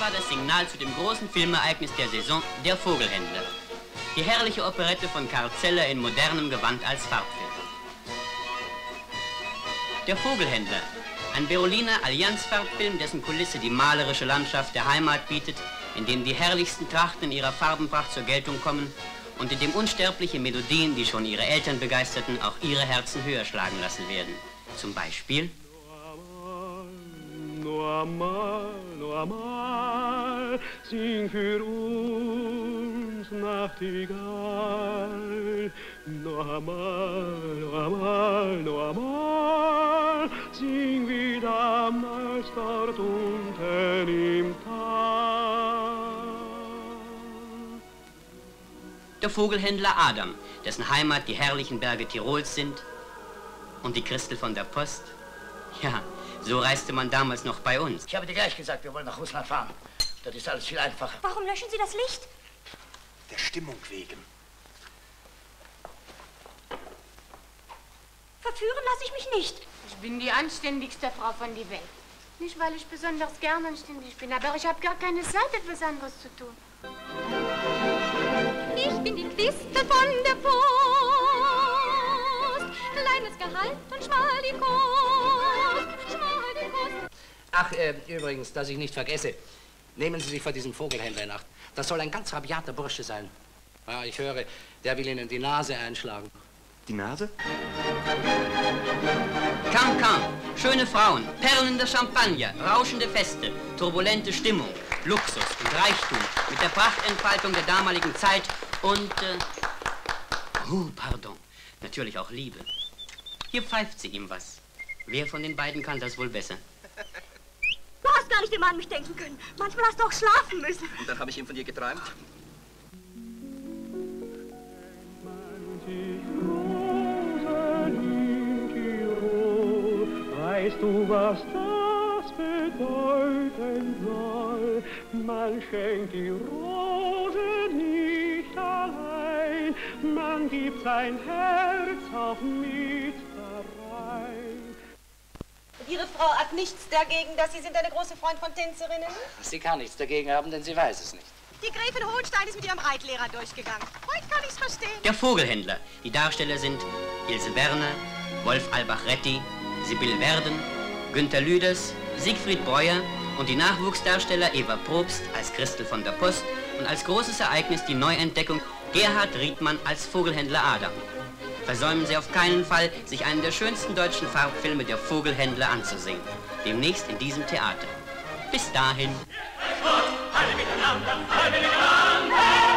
war das Signal zu dem großen Filmereignis der Saison, Der Vogelhändler. Die herrliche Operette von Karl Zeller in modernem Gewand als Farbfilm. Der Vogelhändler, ein Beroliner Allianzfarbfilm, dessen Kulisse die malerische Landschaft der Heimat bietet, in dem die herrlichsten Trachten ihrer Farbenpracht zur Geltung kommen und in dem unsterbliche Melodien, die schon ihre Eltern begeisterten, auch ihre Herzen höher schlagen lassen werden. Zum Beispiel... Nur einmal, nur einmal, sing für uns Nachtigall. Nur einmal, nur einmal, nur einmal, sing wie damals dort unten im Tal. Der Vogelhändler Adam, dessen Heimat die herrlichen Berge Tirols sind. Und die Christel von der Post. Ja, so reiste man damals noch bei uns. Ich habe dir gleich gesagt, wir wollen nach Russland fahren. Das ist alles viel einfacher. Warum löschen Sie das Licht? Der Stimmung wegen. Verführen lasse ich mich nicht. Ich bin die anständigste Frau von der Welt. Nicht, weil ich besonders gern anständig bin, aber ich habe gar keine Zeit, etwas anderes zu tun. Ich bin die Christel von der Post. Kleines Gehalt und schmal die Kost. Schmal die Kost. Ach, äh, übrigens, dass ich nicht vergesse. Nehmen Sie sich vor diesem Vogelhändler in Acht. Das soll ein ganz rabiater Bursche sein. Ja, ich höre, der will Ihnen die Nase einschlagen. Die Nase? Kam, kam, schöne Frauen, perlender Champagner, rauschende Feste, turbulente Stimmung, Luxus und Reichtum mit der Prachtentfaltung der damaligen Zeit und, äh, oh, pardon, natürlich auch Liebe. Hier pfeift sie ihm was. Wer von den beiden kann das wohl besser? Gar nicht immer an mich denken können. Manchmal hast du auch schlafen müssen. Und dann habe ich ihm von dir geträumt. Die Rosen in Tirol, weißt du, was das bedeuten soll? Man schenkt die Rose nicht allein, man gibt sein Herz auch mit darein. Ihre Frau hat nichts dagegen, dass Sie sind eine große Freund von Tänzerinnen? Sie kann nichts dagegen haben, denn sie weiß es nicht. Die Gräfin Hohenstein ist mit ihrem Reitlehrer durchgegangen. Heute kann ich's verstehen. Der Vogelhändler. Die Darsteller sind Ilse Werner, Wolf Albach-Retti, Sibylle Werden, Günter Lüders, Siegfried Breuer und die Nachwuchsdarsteller Eva Probst als Christel von der Post und als großes Ereignis die Neuentdeckung Gerhard Riedmann als Vogelhändler Adam. Versäumen Sie auf keinen Fall, sich einen der schönsten deutschen Farbfilme der Vogelhändler anzusehen. Demnächst in diesem Theater. Bis dahin. Alle miteinander, alle miteinander.